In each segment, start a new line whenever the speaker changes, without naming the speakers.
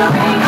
Yeah.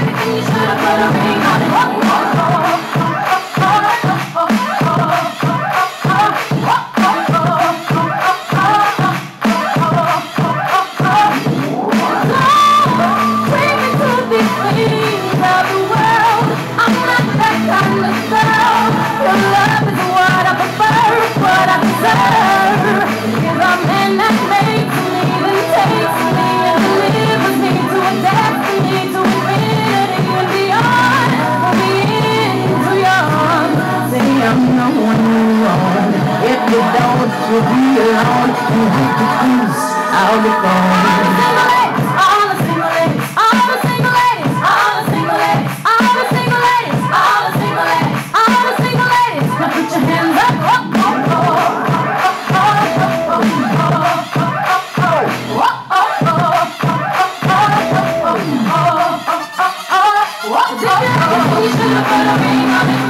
Alone. You the
single ladies, all the single ladies. Now put your hands up, up, up, You should have put ring on it.